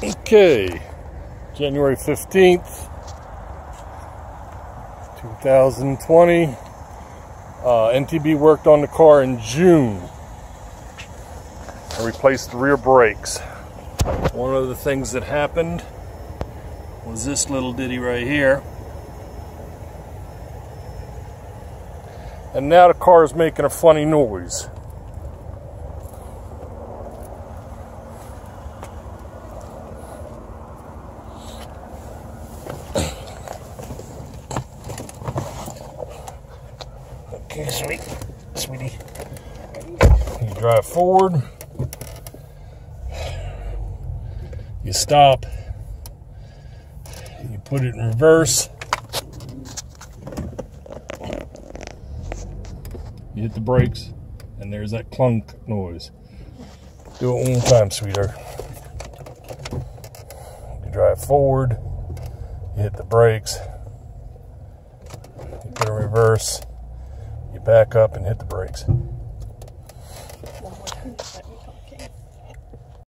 Okay, January 15th, 2020. Uh, NTB worked on the car in June and replaced the rear brakes. One of the things that happened was this little ditty right here. And now the car is making a funny noise. Okay, sweet, sweetie. You drive forward. You stop. You put it in reverse. You hit the brakes, and there's that clunk noise. Do it one time, sweetheart. You drive forward. You hit the brakes. You put it in reverse back up and hit the brakes.